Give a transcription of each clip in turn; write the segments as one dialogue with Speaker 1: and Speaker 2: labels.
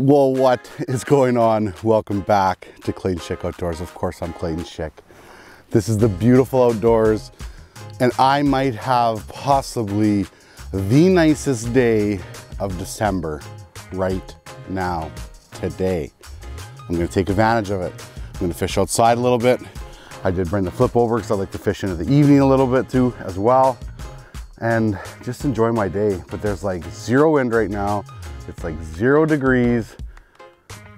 Speaker 1: Well, what is going on? Welcome back to Clayton Schick Outdoors. Of course, I'm Clayton Schick. This is the beautiful outdoors, and I might have possibly the nicest day of December right now, today. I'm gonna take advantage of it. I'm gonna fish outside a little bit. I did bring the flip over because I like to fish into the evening a little bit too as well. And just enjoy my day. But there's like zero wind right now. It's like zero degrees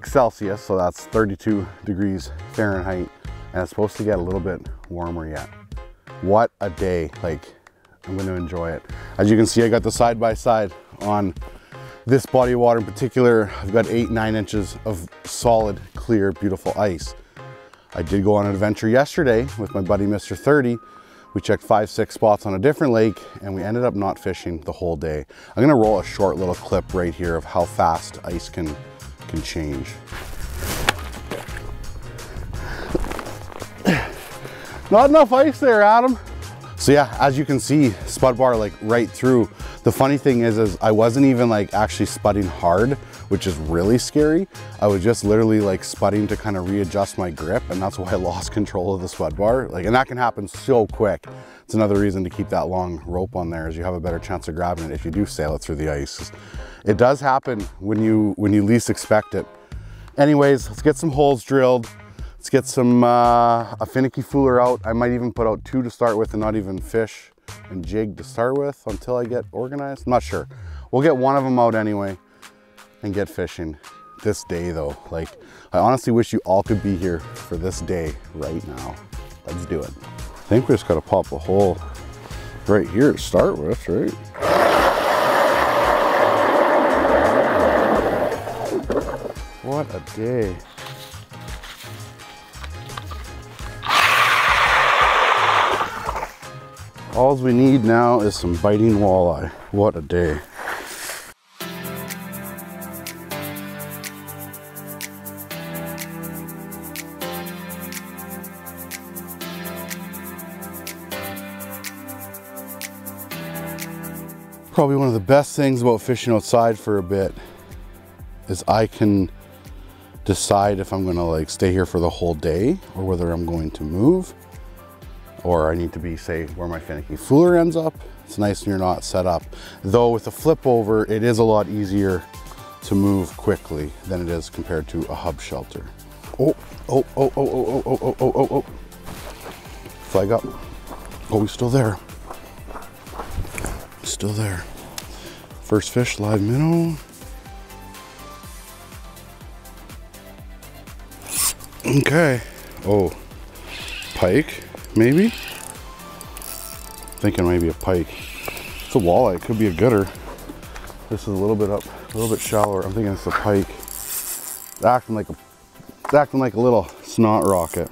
Speaker 1: Celsius, so that's 32 degrees Fahrenheit, and it's supposed to get a little bit warmer yet. What a day, like, I'm gonna enjoy it. As you can see, I got the side-by-side -side on this body of water in particular. I've got eight, nine inches of solid, clear, beautiful ice. I did go on an adventure yesterday with my buddy Mr. 30 we checked five, six spots on a different lake and we ended up not fishing the whole day. I'm gonna roll a short little clip right here of how fast ice can, can change. Not enough ice there, Adam. So yeah, as you can see, spud bar like right through. The funny thing is, is I wasn't even like actually spudding hard which is really scary. I was just literally like spudding to kind of readjust my grip and that's why I lost control of the spud bar. Like, and that can happen so quick. It's another reason to keep that long rope on there is you have a better chance of grabbing it if you do sail it through the ice. It does happen when you, when you least expect it. Anyways, let's get some holes drilled. Let's get some, uh, a finicky fooler out. I might even put out two to start with and not even fish and jig to start with until I get organized. I'm not sure. We'll get one of them out anyway and get fishing this day though. Like, I honestly wish you all could be here for this day right now. Let's do it. I think we just gotta pop a hole right here to start with, right? What a day. All we need now is some biting walleye. What a day. probably one of the best things about fishing outside for a bit is I can decide if I'm gonna like stay here for the whole day or whether I'm going to move or I need to be say where my finicky fooler ends up. It's nice when you're not set up. Though with a flip over, it is a lot easier to move quickly than it is compared to a hub shelter. Oh, oh, oh, oh, oh, oh, oh, oh, oh, oh. Flag up. Oh, he's still there. Still there. First fish, live minnow. Okay. Oh, pike, maybe? Thinking maybe a pike. It's a walleye, it could be a gooder. This is a little bit up, a little bit shallower. I'm thinking it's a pike. It's acting like a, it's acting like a little snot rocket.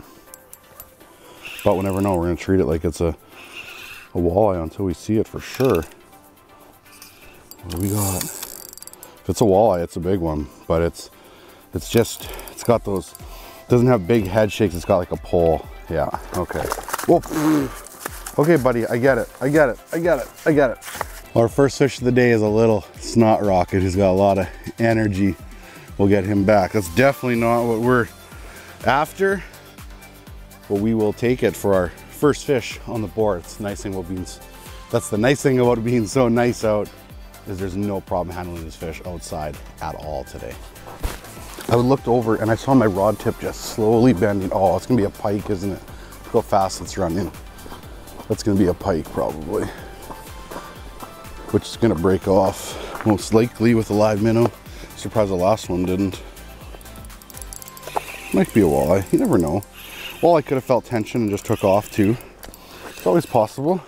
Speaker 1: But we'll never know. We're gonna treat it like it's a, a walleye until we see it for sure. What do we got? If it's a walleye, it's a big one, but it's it's just it's got those doesn't have big head shakes. It's got like a pole. Yeah. Okay. Whoa. Okay, buddy. I get it. I get it. I get it. I get it. Our first fish of the day is a little snot rocket who's got a lot of energy. We'll get him back. That's definitely not what we're after, but we will take it for our first fish on the board. It's nice thing about being, that's the nice thing about being so nice out is there's no problem handling this fish outside at all today. I looked over and I saw my rod tip just slowly bending. Oh, it's gonna be a pike, isn't it? Look how fast it's running. That's gonna be a pike probably. Which is gonna break off most likely with a live minnow. Surprised the last one didn't. Might be a walleye, you never know. Walleye could have felt tension and just took off too. It's always possible.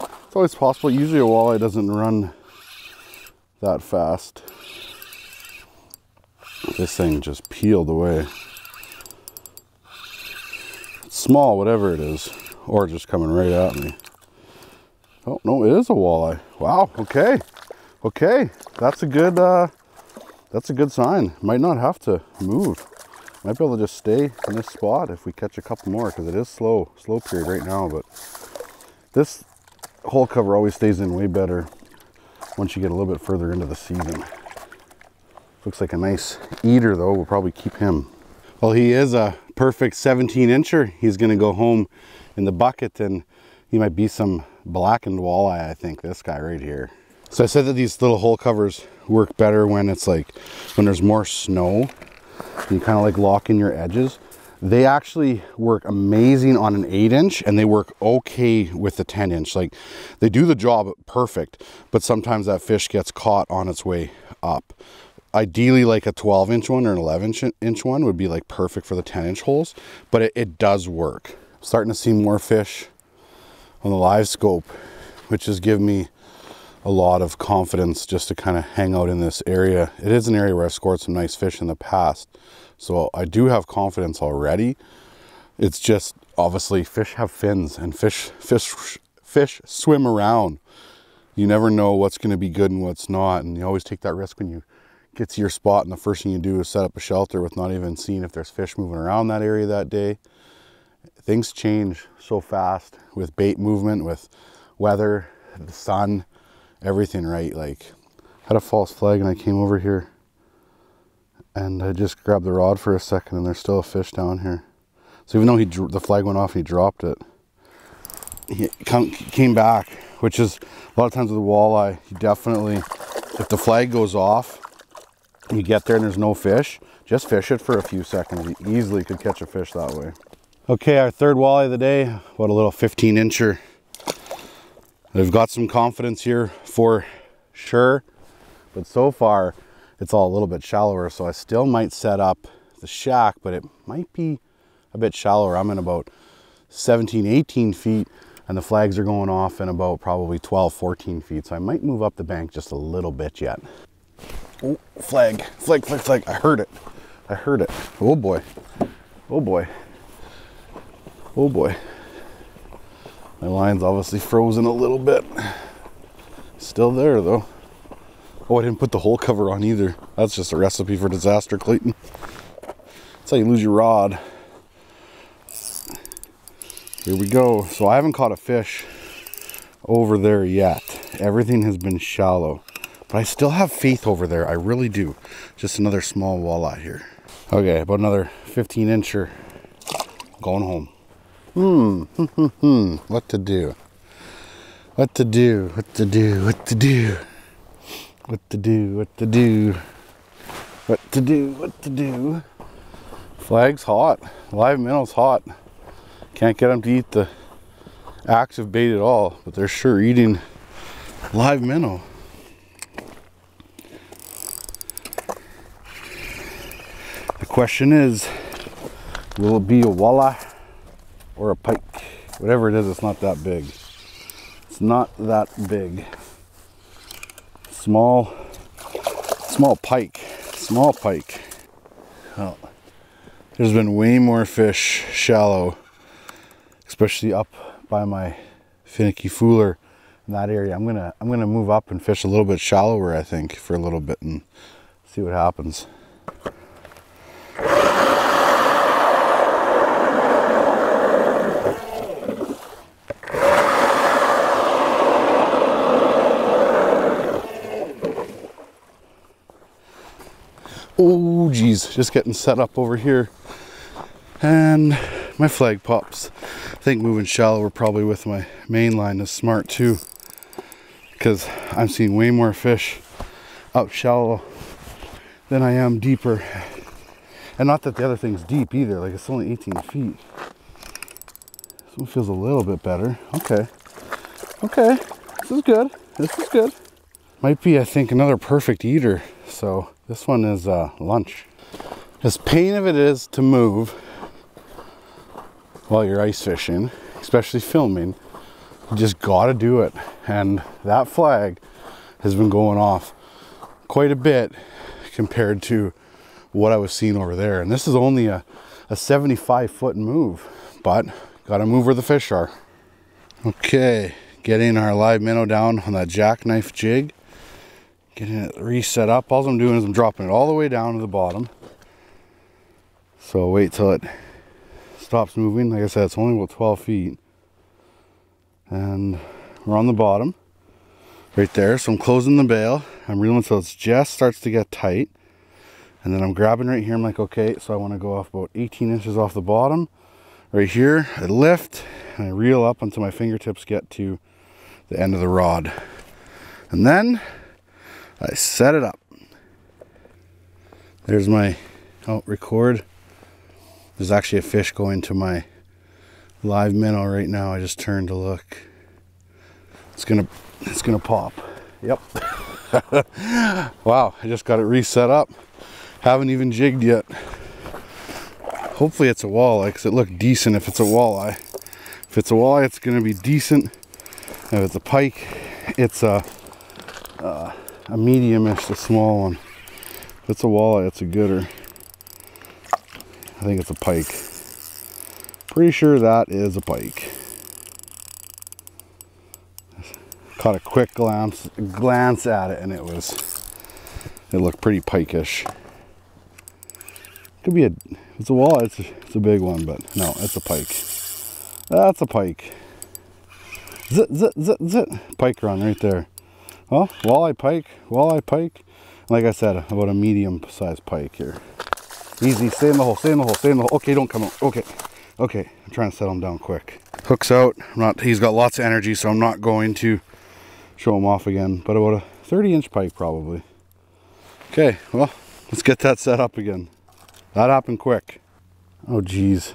Speaker 1: It's always possible. Usually a walleye doesn't run that fast. This thing just peeled away. It's small, whatever it is, or just coming right at me. Oh, no, it is a walleye. Wow, okay. Okay, that's a good, uh, that's a good sign. Might not have to move. Might be able to just stay in this spot if we catch a couple more because it is slow, slow period right now, but this hole cover always stays in way better once you get a little bit further into the season. Looks like a nice eater though. We'll probably keep him. Well, he is a perfect 17 incher. He's gonna go home in the bucket and he might be some blackened walleye, I think, this guy right here. So I said that these little hole covers work better when it's like, when there's more snow. You kind of like lock in your edges. They actually work amazing on an eight inch and they work okay with the 10 inch. Like they do the job perfect, but sometimes that fish gets caught on its way up. Ideally like a 12 inch one or an 11 inch one would be like perfect for the 10 inch holes, but it, it does work. I'm starting to see more fish on the Livescope, which has given me a lot of confidence just to kind of hang out in this area. It is an area where I've scored some nice fish in the past. So I do have confidence already. It's just obviously fish have fins and fish fish fish swim around. You never know what's going to be good and what's not, and you always take that risk when you get to your spot and the first thing you do is set up a shelter with not even seeing if there's fish moving around that area that day. Things change so fast with bait movement, with weather, the sun, everything, right? Like, had a false flag and I came over here and I just grabbed the rod for a second and there's still a fish down here. So even though he the flag went off, he dropped it. He came back, which is a lot of times with the walleye, you definitely, if the flag goes off, you get there and there's no fish, just fish it for a few seconds. You easily could catch a fish that way. Okay, our third walleye of the day, what a little 15 incher. I've got some confidence here for sure, but so far it's all a little bit shallower. So I still might set up the shack, but it might be a bit shallower. I'm in about 17, 18 feet and the flags are going off in about probably 12, 14 feet. So I might move up the bank just a little bit yet. Oh, flag, flag, flag, flag. I heard it. I heard it. Oh boy. Oh boy. Oh boy. My line's obviously frozen a little bit. Still there though. Oh, I didn't put the hole cover on either. That's just a recipe for disaster, Clayton. That's how you lose your rod. Here we go. So I haven't caught a fish over there yet. Everything has been shallow. But I still have faith over there. I really do. Just another small walleye here. Okay, about another 15 incher. Going home. Hmm, hmm, hmm, hmm. What to do? What to do? What to do? What to do? What to do, what to do, what to do, what to do. Flag's hot, live minnow's hot. Can't get them to eat the active bait at all, but they're sure eating live minnow. Question is, will it be a walleye or a pike? Whatever it is, it's not that big. It's not that big small, small pike, small pike. Well, there's been way more fish shallow, especially up by my finicky fooler in that area. I'm gonna I'm gonna move up and fish a little bit shallower, I think, for a little bit and see what happens. Oh geez, just getting set up over here. And my flag pops. I think moving shallower probably with my main line is smart too. Because I'm seeing way more fish up shallow than I am deeper. And not that the other thing's deep either, like it's only 18 feet. This one feels a little bit better. Okay. Okay. This is good. This is good. Might be, I think, another perfect eater. So this one is uh, lunch. As pain of it is to move while you're ice fishing, especially filming, you just gotta do it. And that flag has been going off quite a bit compared to what I was seeing over there. And this is only a, a 75 foot move, but gotta move where the fish are. Okay, getting our live minnow down on that jackknife jig getting it reset up. All I'm doing is I'm dropping it all the way down to the bottom. So wait till it stops moving. Like I said, it's only about 12 feet. And we're on the bottom right there. So I'm closing the bail. I'm reeling until it just starts to get tight. And then I'm grabbing right here. I'm like, okay, so I want to go off about 18 inches off the bottom. Right here, I lift and I reel up until my fingertips get to the end of the rod. And then I set it up. There's my, oh, record. There's actually a fish going to my live minnow right now. I just turned to look. It's gonna, it's gonna pop. Yep. wow, I just got it reset up. Haven't even jigged yet. Hopefully it's a walleye because it looked decent if it's a walleye. If it's a walleye, it's gonna be decent. If it's a pike, it's a, uh, a medium-ish, a small one. If it's a walleye, it's a gooder. I think it's a pike. Pretty sure that is a pike. Caught a quick glance glance at it and it was it looked pretty pikeish. Could be a it's a walleye, it's a, it's a big one, but no, it's a pike. That's a pike. Zit zit zit zit pike run right there. Well, walleye pike, walleye pike. Like I said, about a medium sized pike here. Easy, stay in the hole, stay in the hole, stay in the hole. Okay, don't come out. Okay. Okay, I'm trying to set him down quick. Hooks out. I'm not he's got lots of energy, so I'm not going to show him off again, but about a 30 inch pike probably. Okay, well, let's get that set up again. That happened quick. Oh geez.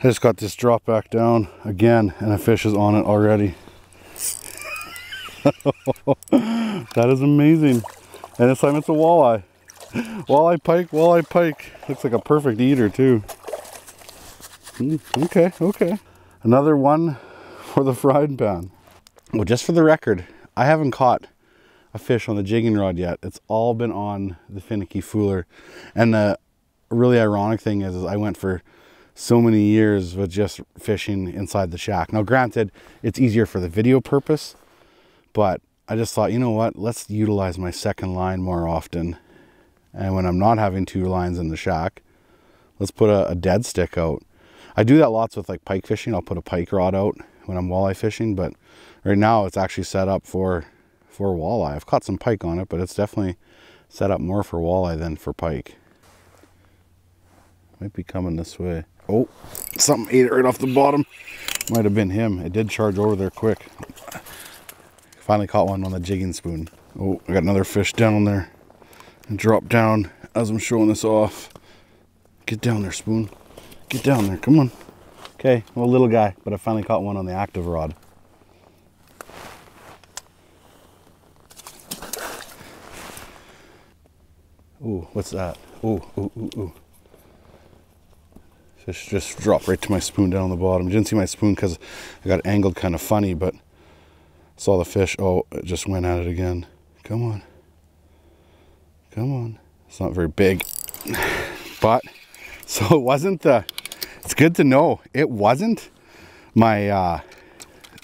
Speaker 1: I just got this drop back down again and a fish is on it already. that is amazing. And this time it's a walleye. Walleye pike, walleye pike. Looks like a perfect eater too. Hmm, okay, okay. Another one for the frying pan. Well, just for the record, I haven't caught a fish on the jigging rod yet. It's all been on the finicky fooler. And the really ironic thing is, is I went for so many years with just fishing inside the shack. Now, granted, it's easier for the video purpose, but I just thought, you know what, let's utilize my second line more often. And when I'm not having two lines in the shack, let's put a, a dead stick out. I do that lots with like pike fishing. I'll put a pike rod out when I'm walleye fishing, but right now it's actually set up for for walleye. I've caught some pike on it, but it's definitely set up more for walleye than for pike. Might be coming this way. Oh, something ate it right off the bottom. Might have been him. It did charge over there quick. Finally caught one on the jigging spoon. Oh, I got another fish down there. Drop down as I'm showing this off. Get down there, spoon. Get down there, come on. Okay, well, little guy, but I finally caught one on the active rod. Ooh, what's that? Ooh, ooh, ooh, ooh. Fish just dropped right to my spoon down the bottom. Didn't see my spoon because I got angled kind of funny, but saw the fish. Oh, it just went at it again. Come on. Come on. It's not very big. But, so it wasn't the, it's good to know, it wasn't my, uh,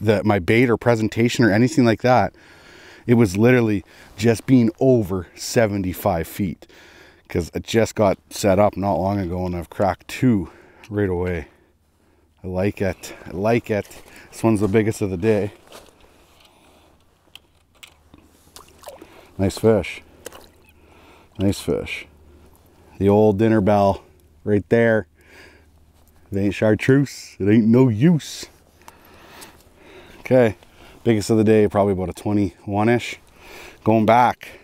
Speaker 1: the, my bait or presentation or anything like that. It was literally just being over 75 feet because it just got set up not long ago and I've cracked two right away. I like it. I like it. This one's the biggest of the day. Nice fish. Nice fish. The old dinner bell right there. It ain't chartreuse, it ain't no use. Okay, biggest of the day, probably about a 21-ish. Going back,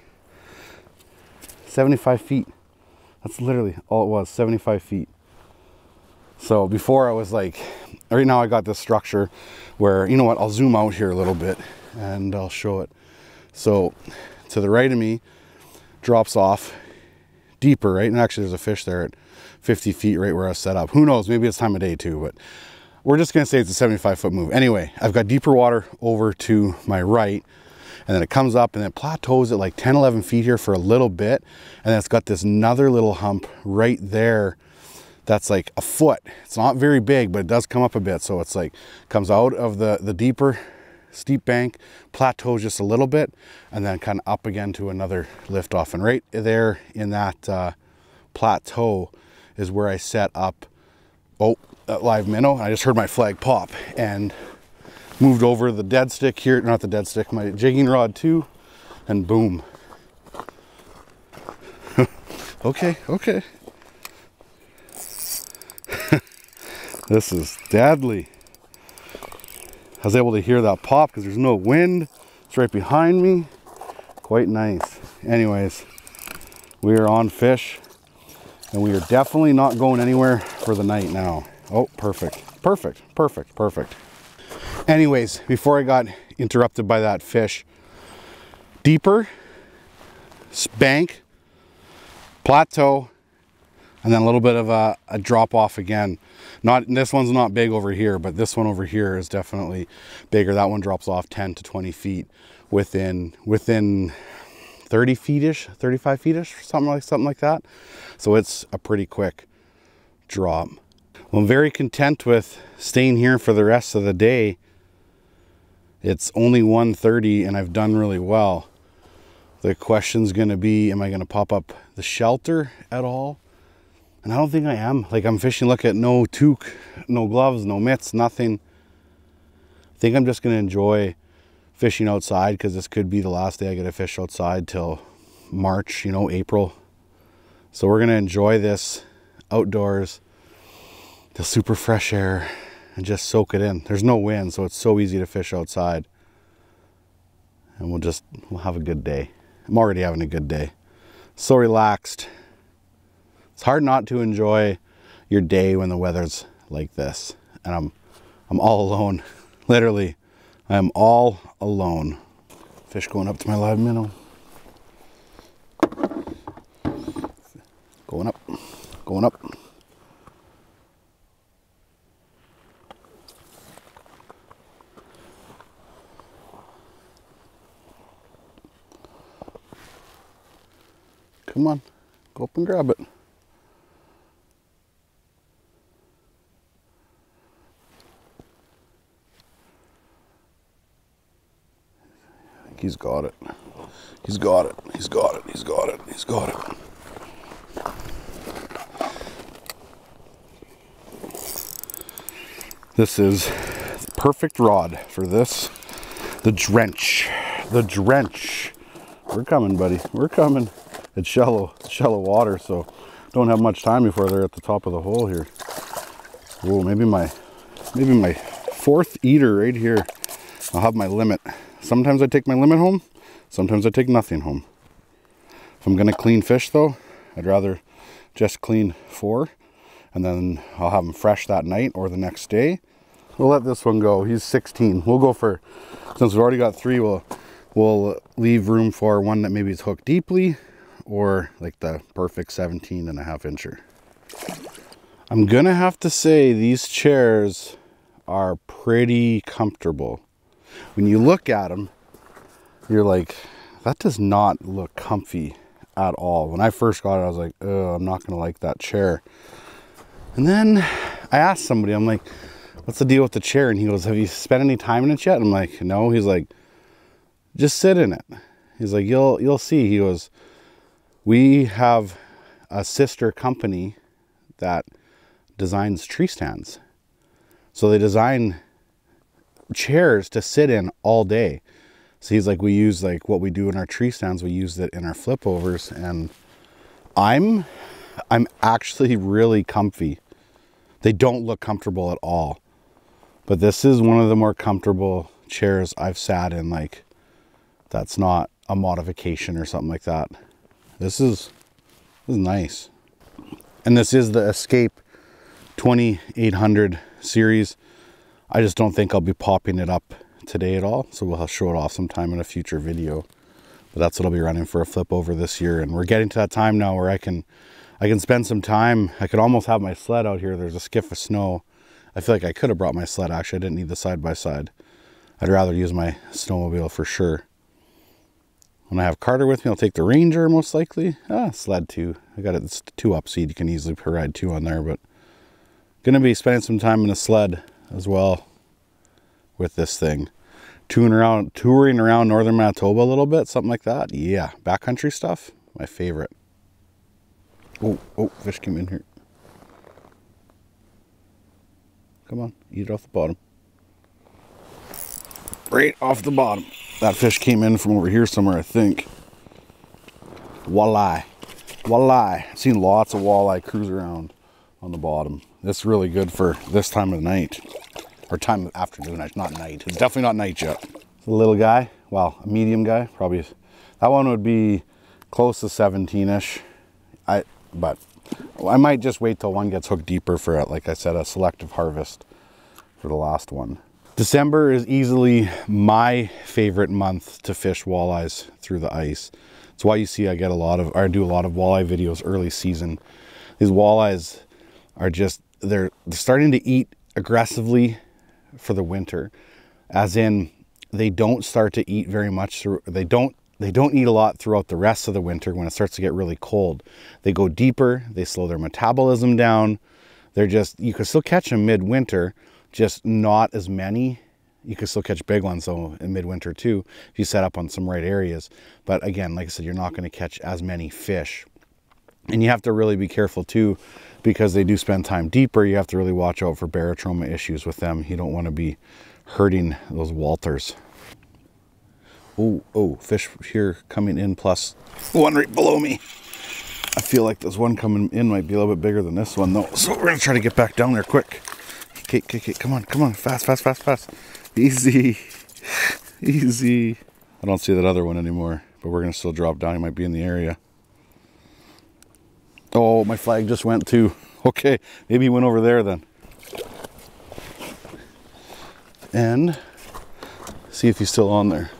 Speaker 1: 75 feet. That's literally all it was, 75 feet. So before I was like, right now I got this structure where, you know what, I'll zoom out here a little bit and I'll show it. So to the right of me drops off deeper, right? And actually there's a fish there at 50 feet right where I was set up. Who knows, maybe it's time of day too, but we're just gonna say it's a 75 foot move. Anyway, I've got deeper water over to my right and then it comes up and it plateaus at like 10, 11 feet here for a little bit. And then it's got this another little hump right there that's like a foot. It's not very big, but it does come up a bit. So it's like, comes out of the, the deeper steep bank, plateaus just a little bit, and then kind of up again to another lift off. And right there in that uh, plateau is where I set up, oh, that live minnow. I just heard my flag pop and moved over the dead stick here, not the dead stick, my jigging rod too, and boom. Okay, okay. This is deadly. I was able to hear that pop because there's no wind. It's right behind me. Quite nice. Anyways, we are on fish and we are definitely not going anywhere for the night now. Oh, perfect, perfect, perfect, perfect. Anyways, before I got interrupted by that fish, deeper, bank, plateau, and then a little bit of a, a, drop off again. Not This one's not big over here, but this one over here is definitely bigger. That one drops off 10 to 20 feet within, within 30 feet-ish, 35 feet-ish, something like, something like that. So it's a pretty quick drop. Well, I'm very content with staying here for the rest of the day. It's only 1.30 and I've done really well. The question's gonna be, am I gonna pop up the shelter at all? And I don't think I am. Like I'm fishing, look at no toque, no gloves, no mitts, nothing. I think I'm just gonna enjoy fishing outside because this could be the last day I get to fish outside till March, you know, April. So we're gonna enjoy this outdoors, the super fresh air and just soak it in. There's no wind, so it's so easy to fish outside. And we'll just, we'll have a good day. I'm already having a good day. So relaxed. It's hard not to enjoy your day when the weather's like this. And I'm I'm all alone. Literally, I am all alone. Fish going up to my live minnow. Going up, going up. Come on, go up and grab it. He's got it. He's got it. He's got it. He's got it. He's got it. This is the perfect rod for this. The drench. The drench. We're coming, buddy. We're coming. It's shallow, shallow water, so don't have much time before they're at the top of the hole here. Oh, maybe my, maybe my fourth eater right here. I'll have my limit. Sometimes I take my limit home. Sometimes I take nothing home. If I'm gonna clean fish though, I'd rather just clean four and then I'll have them fresh that night or the next day. We'll let this one go. He's 16. We'll go for, since we've already got three, we'll, we'll leave room for one that maybe is hooked deeply or like the perfect 17 and a half incher. I'm gonna have to say these chairs are pretty comfortable. When you look at them, you're like, that does not look comfy at all. When I first got it, I was like, oh, I'm not gonna like that chair. And then I asked somebody, I'm like, what's the deal with the chair? And he goes, have you spent any time in it yet? I'm like, no. He's like, just sit in it. He's like, you'll you'll see. He goes, we have a sister company that designs tree stands. So they design chairs to sit in all day. So he's like, we use like what we do in our tree stands, we use it in our flip overs. And I'm, I'm actually really comfy. They don't look comfortable at all. But this is one of the more comfortable chairs I've sat in. Like, that's not a modification or something like that. This is, this is nice. And this is the Eskape 2800 series. I just don't think I'll be popping it up today at all. So we'll show it off sometime in a future video. But that's what I'll be running for a flip over this year. And we're getting to that time now where I can I can spend some time. I could almost have my sled out here. There's a skiff of snow. I feel like I could have brought my sled. Actually, I didn't need the side-by-side. -side. I'd rather use my snowmobile for sure. When I have Carter with me, I'll take the Ranger most likely. Ah, sled too. I got it. It's two up seat. You can easily ride two on there, but gonna be spending some time in a sled as well with this thing. Touring around, touring around northern Manitoba a little bit, something like that. Yeah, backcountry stuff, my favorite. Oh, oh, fish came in here. Come on, eat it off the bottom. Right off the bottom. That fish came in from over here somewhere, I think. Walleye. Walleye. I've seen lots of walleye cruise around on the bottom. It's really good for this time of the night. Or time of afternoon, It's not night. It's definitely not night yet. It's a little guy, well, a medium guy, probably. That one would be close to 17-ish. I, but I might just wait till one gets hooked deeper for, it. like I said, a selective harvest for the last one. December is easily my favorite month to fish walleyes through the ice. That's why you see I get a lot of, I do a lot of walleye videos early season. These walleyes are just, they're, starting to eat aggressively for the winter. As in, they don't start to eat very much through, they don't they don't eat a lot throughout the rest of the winter when it starts to get really cold. They go deeper, they slow their metabolism down. They're just, you can still catch them midwinter, just not as many. You can still catch big ones though in midwinter too, if you set up on some right areas. But again, like I said, you're not going to catch as many fish. And you have to really be careful too, because they do spend time deeper. You have to really watch out for barotrauma issues with them. You don't want to be hurting those Walters. Oh, oh, fish here coming in plus one right below me. I feel like this one coming in might be a little bit bigger than this one though. So we're gonna try to get back down there quick. Okay, okay, okay, come on, come on, fast, fast, fast, fast. Easy, easy. I don't see that other one anymore, but we're gonna still drop down. He might be in the area. Oh, my flag just went too. Okay, maybe he went over there then. And see if he's still on there.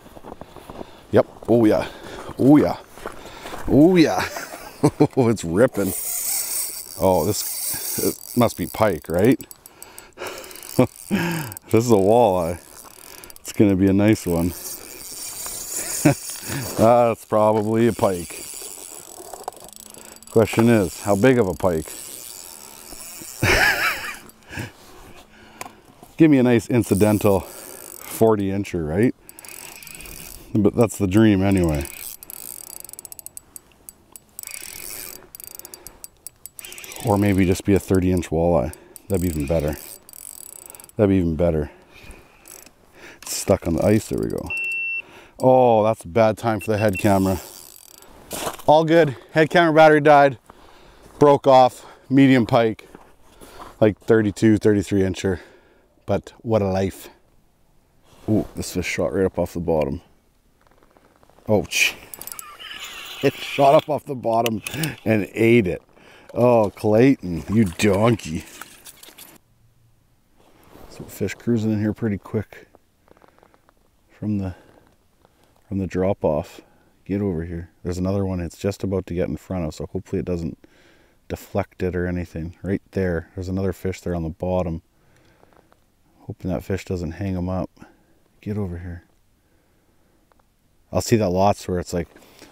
Speaker 1: Yep. Oh yeah. Oh yeah. Oh yeah. oh, it's ripping. Oh, this it must be pike, right? this is a walleye. It's gonna be a nice one. That's probably a pike. Question is, how big of a pike? Give me a nice incidental 40 incher, right? But that's the dream anyway. Or maybe just be a 30 inch walleye. That'd be even better. That'd be even better. It's stuck on the ice. There we go. Oh, that's a bad time for the head camera. All good. Head camera battery died. Broke off. Medium pike. Like 32, 33 incher. But what a life. Ooh, this fish shot right up off the bottom. Oh, it shot up off the bottom and ate it. Oh, Clayton, you donkey. So fish cruising in here pretty quick from the from the drop off. Get over here. There's another one. It's just about to get in front of, so hopefully it doesn't deflect it or anything. Right there. There's another fish there on the bottom. Hoping that fish doesn't hang him up. Get over here. I'll see that lots where it's like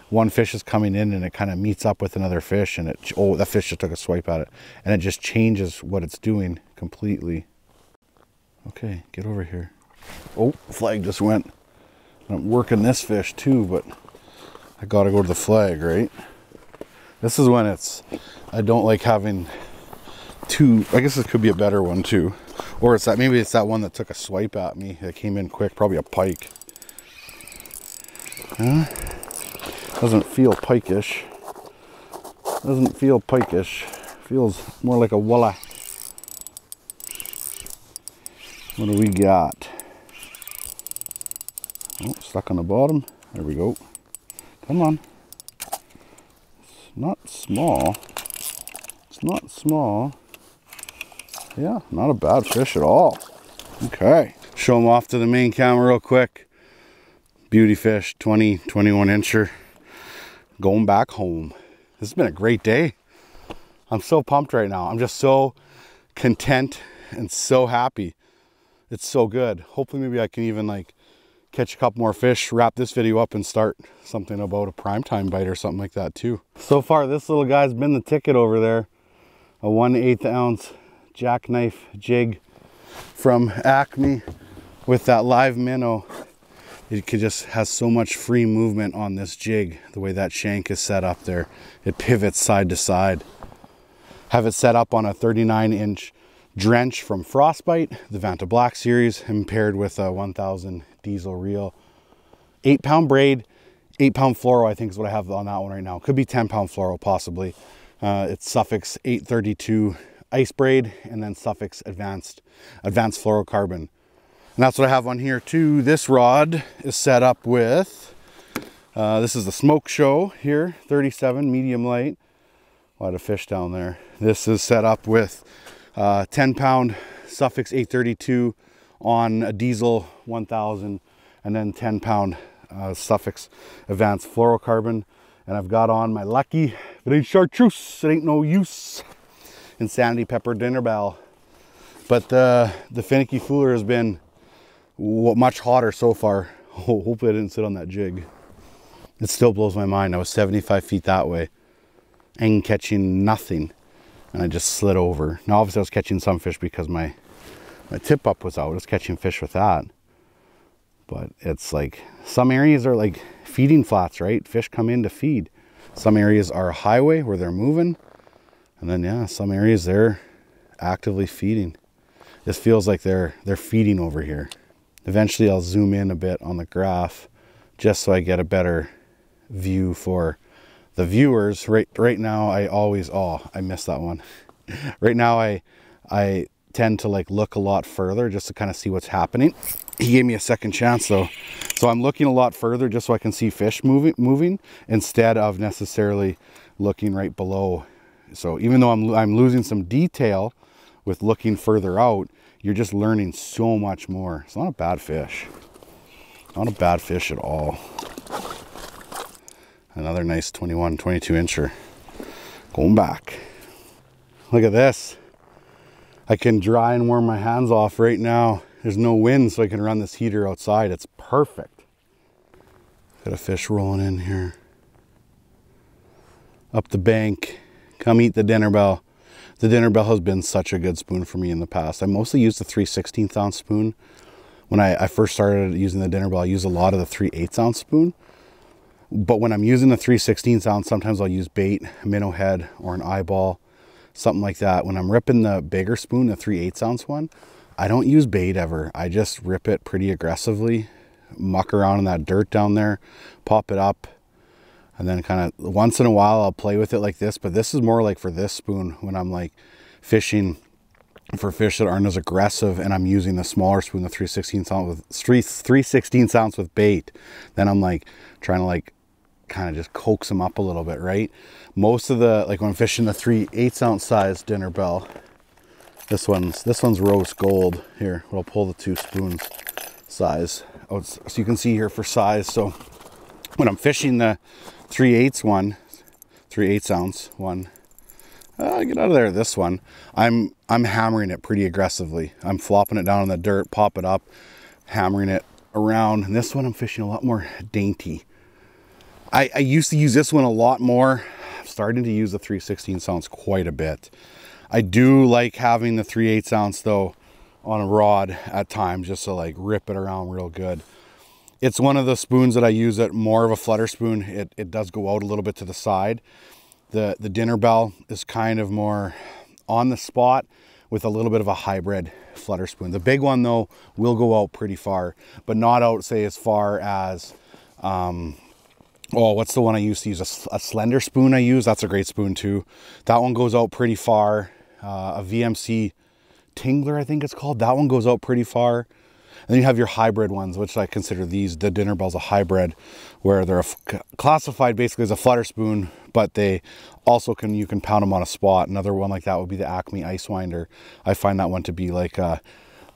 Speaker 1: one fish is coming in and it kind of meets up with another fish and it, oh, that fish just took a swipe at it. And it just changes what it's doing completely. Okay, get over here. Oh, flag just went. I'm working this fish too, but I gotta go to the flag, right? This is when it's, I don't like having two, I guess this could be a better one too. Or it's that, maybe it's that one that took a swipe at me that came in quick, probably a pike. Huh? Doesn't feel pikeish. Doesn't feel pikeish. Feels more like a walleye. What do we got? Oh, stuck on the bottom. There we go. Come on. It's not small. It's not small. Yeah, not a bad fish at all. Okay. Show them off to the main camera real quick beauty fish 20 21 incher going back home this has been a great day i'm so pumped right now i'm just so content and so happy it's so good hopefully maybe i can even like catch a couple more fish wrap this video up and start something about a prime time bite or something like that too. So far this little guy's been the ticket over there. A 1 8 ounce jackknife jig from acme with that live minnow. It just has so much free movement on this jig the way that shank is set up there. It pivots side to side. Have it set up on a 39 inch drench from frostbite the vanta black series and paired with a 1000 diesel reel eight pound braid eight pound fluoro, I think is what I have on that one right now. Could be 10 pound fluoro possibly. Uh, it's Sufix 832 ice braid and then Sufix advanced, advanced fluorocarbon. And that's what I have on here too. This rod is set up with, uh, this is the smoke show here, 37 medium light. A lot of fish down there. This is set up with uh, 10 pound Sufix 832 on a diesel 1000 and then 10 pound uh, Sufix Advanced Fluorocarbon. And I've got on my Lucky, if it ain't chartreuse, it ain't no use. Insanity Pepper Dinner Bell. But the, the finicky fooler has been much hotter so far. hopefully I didn't sit on that jig. It still blows my mind. I was 75 feet that way and catching nothing. And I just slid over. Now obviously I was catching some fish because my, my tip up was out. I was catching fish with that. But it's like some areas are like feeding flats, right? Fish come in to feed. Some areas are a highway where they're moving. And then yeah, some areas they're actively feeding. This feels like they're they're feeding over here. Eventually I'll zoom in a bit on the graph just so I get a better view for the viewers. Right right now I always oh, I missed that one. right now I I tend to like look a lot further just to kind of see what's happening. He gave me a second chance though. So I'm looking a lot further just so I can see fish moving, moving instead of necessarily looking right below. So even though I'm, I'm losing some detail with looking further out, you're just learning so much more. It's not a bad fish. Not a bad fish at all. Another nice 21, 22 incher. Going back. Look at this. I can dry and warm my hands off right now. There's no wind, so I can run this heater outside. It's perfect. Got a fish rolling in here. Up the bank. Come eat the dinner bell. The dinner bell has been such a good spoon for me in the past. I mostly used the 3 16th ounce spoon. When I, I first started using the dinner bell, I used a lot of the 3 8 ounce spoon. But when I'm using the 3 16th ounce, sometimes I'll use bait, minnow head, or an eyeball something like that. When I'm ripping the bigger spoon, the 3 8 ounce one, I don't use bait ever. I just rip it pretty aggressively, muck around in that dirt down there, pop it up, and then kind of once in a while I'll play with it like this. But this is more like for this spoon when I'm like fishing for fish that aren't as aggressive and I'm using the smaller spoon, the 3 16 ounce with 3, 3 16 ounce with bait. Then I'm like trying to like kind of just coax them up a little bit, right? Most of the, like when fishing the three eighths ounce size dinner bell, this one's, this one's rose gold here. I'll pull the two spoons size. Oh, so you can see here for size. So when I'm fishing the three eighths one, three eighths ounce one, uh, get out of there, this one, I'm, I'm hammering it pretty aggressively. I'm flopping it down in the dirt, pop it up, hammering it around. And this one I'm fishing a lot more dainty. I, I used to use this one a lot more. I'm starting to use the 316 ounce quite a bit. I do like having the 3 8 ounce though on a rod at times just to like rip it around real good. It's one of the spoons that I use at more of a flutter spoon. It, it does go out a little bit to the side. The, the dinner bell is kind of more on the spot with a little bit of a hybrid flutter spoon. The big one though will go out pretty far, but not out say as far as um, oh what's the one i used to use? A, a, slender spoon i use? That's a great spoon too. That one goes out pretty far. Uh, a vmc tingler i think it's called. That one goes out pretty far. And then you have your hybrid ones which i consider these the dinner bells a hybrid where they're classified basically as a flutter spoon but they also can you can pound them on a spot. Another one like that would be the acme ice winder. I find that one to be like a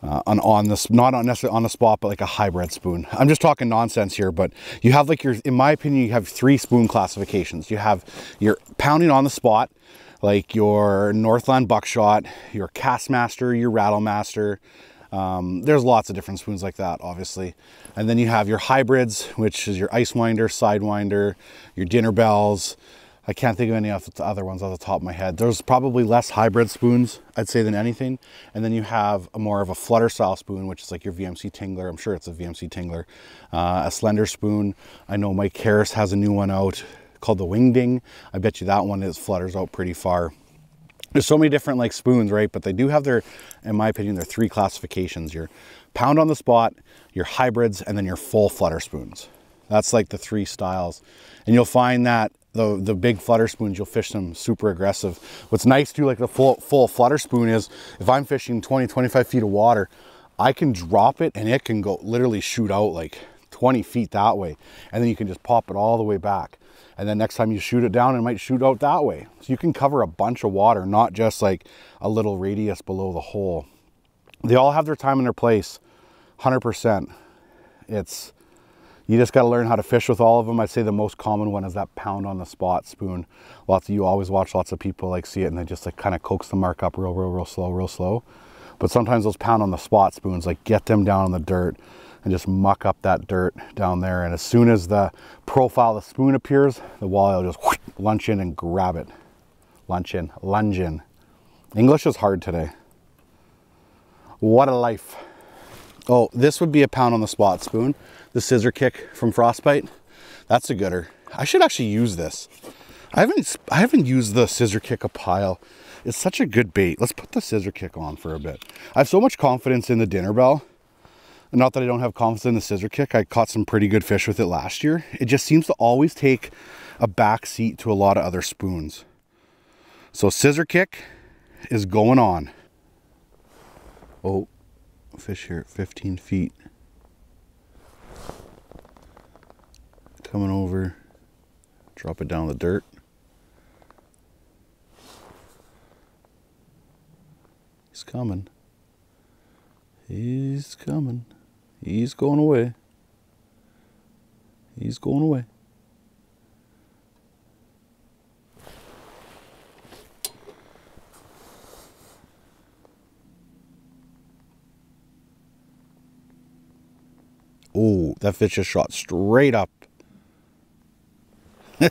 Speaker 1: uh, on, on this, not on necessarily on the spot, but like a hybrid spoon. I'm just talking nonsense here, but you have like your, in my opinion, you have three spoon classifications. You have your pounding on the spot, like your Northland buckshot, your Kastmaster, your Rattlemaster. Um, there's lots of different spoons like that, obviously. And then you have your hybrids, which is your ice winder, sidewinder, your dinner bells, I can't think of any of the other ones off the top of my head. There's probably less hybrid spoons, I'd say, than anything. And then you have a more of a flutter style spoon, which is like your VMC Tingler. I'm sure it's a VMC Tingler. Uh, a slender spoon. I know Mike Harris has a new one out called the Wingding. I bet you that one is flutters out pretty far. There's so many different like spoons, right? But they do have their, in my opinion, their three classifications. Your pound on the spot, your hybrids, and then your full flutter spoons. That's like the three styles. And you'll find that the, the big flutter spoons, you'll fish them super aggressive. What's nice too, like the full, full flutter spoon is if I'm fishing 20, 25 feet of water, I can drop it and it can go literally shoot out like 20 feet that way. And then you can just pop it all the way back. And then next time you shoot it down, it might shoot out that way. So you can cover a bunch of water, not just like a little radius below the hole. They all have their time and their place, 100%. It's, you just got to learn how to fish with all of them. I'd say the most common one is that pound on the spot spoon. Lots of you always watch lots of people like see it and they just like kind of coax the mark up real, real, real slow, real slow. But sometimes those pound on the spot spoons, like get them down in the dirt and just muck up that dirt down there. And as soon as the profile of the spoon appears, the walleye will just whoosh, lunge in and grab it. Lunge in, lunge in. English is hard today. What a life. Oh, this would be a pound on the spot spoon. The scissor kick from Frostbite. That's a gooder. I should actually use this. I haven't I haven't used the scissor kick a pile. It's such a good bait. Let's put the scissor kick on for a bit. I have so much confidence in the dinner bell. Not that I don't have confidence in the scissor kick. I caught some pretty good fish with it last year. It just seems to always take a back seat to a lot of other spoons. So scissor kick is going on. Oh, fish here at 15 feet. Coming over, drop it down the dirt. He's coming. He's coming. He's going away. He's going away. Oh, that fish just shot straight up.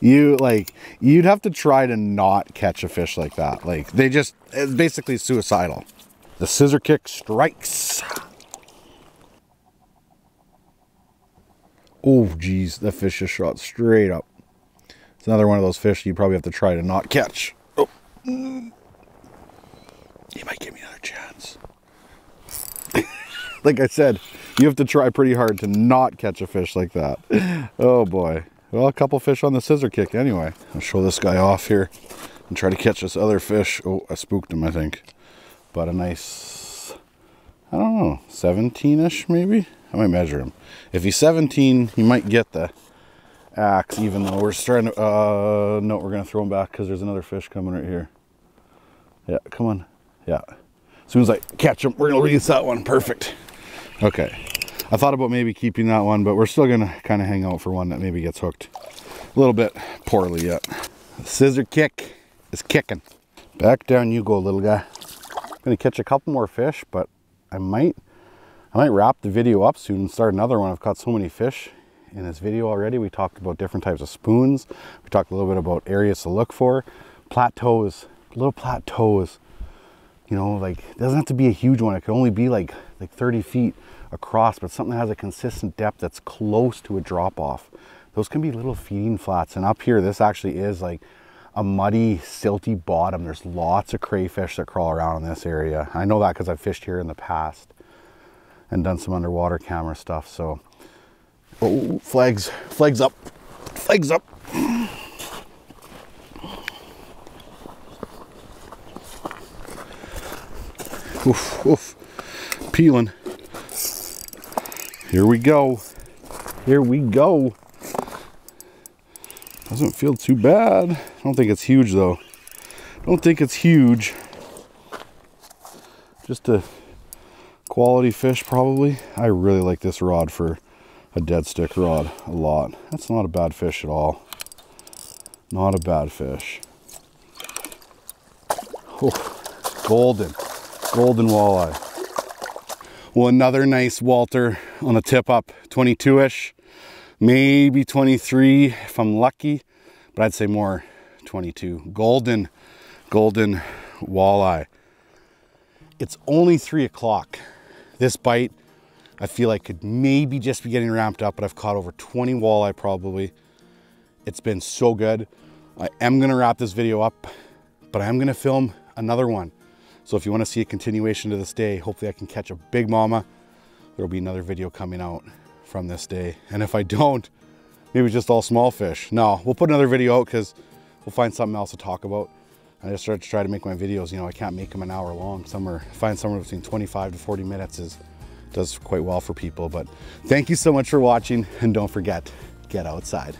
Speaker 1: you like you'd have to try to not catch a fish like that. Like they just it's basically suicidal. The scissor kick strikes. Oh geez, that fish just shot straight up. It's another one of those fish you probably have to try to not catch. Oh. Mm. He might give me another chance like I said, you have to try pretty hard to not catch a fish like that. Oh boy. Well, a couple fish on the scissor kick anyway. I'll show this guy off here and try to catch this other fish. Oh, I spooked him, I think. But a nice, I don't know, 17-ish maybe? I might measure him. If he's 17, he might get the axe, even though we're starting to, uh, no, we're going to throw him back because there's another fish coming right here. Yeah, come on. Yeah. As soon as I catch him, we're going to release that one. Perfect. Okay. I thought about maybe keeping that one, but we're still to kind of hang out for one that maybe gets hooked a little bit poorly yet. Scissor kick is kicking. Back down you go, little guy. I'm to catch a couple more fish, but I might I might wrap the video up soon and start another one. I've caught so many fish in this video already. We talked about different types of spoons. We talked a little bit about areas to look for. Plateaus, little plateaus. You know, like, it doesn't have to be a huge one. It could only be like, like 30 feet across, but something that has a consistent depth that's close to a drop off. Those can be little feeding flats. And up here, this actually is like a muddy, silty bottom. There's lots of crayfish that crawl around in this area. I know that because I've fished here in the past and done some underwater camera stuff. So, oh, flags, flags up, flags up. Oof, oof, peeling. Here we go. Here we go. Doesn't feel too bad. I don't think it's huge though. Don't think it's huge. Just a quality fish probably. I really like this rod for a dead stick rod a lot. That's not a bad fish at all. Not a bad fish. Oh, golden, golden walleye. Well, another nice Walter on the tip up, 22-ish, maybe 23 if I'm lucky, but I'd say more 22. Golden, golden walleye. It's only three o'clock. This bite, I feel like could maybe just be getting ramped up, but I've caught over 20 walleye probably. It's been so good. I am gonna wrap this video up, but I am gonna film another one. So if you want to see a continuation to this day, hopefully I can catch a big mama. There'll be another video coming out from this day. And if I don't, maybe just all small fish. No, we'll put another video out because we'll find something else to talk about. I just started to try to make my videos, you know, I can't make them an hour long. Somewhere, find somewhere between 25 to 40 minutes is does quite well for people. But thank you so much for watching and don't forget, get outside.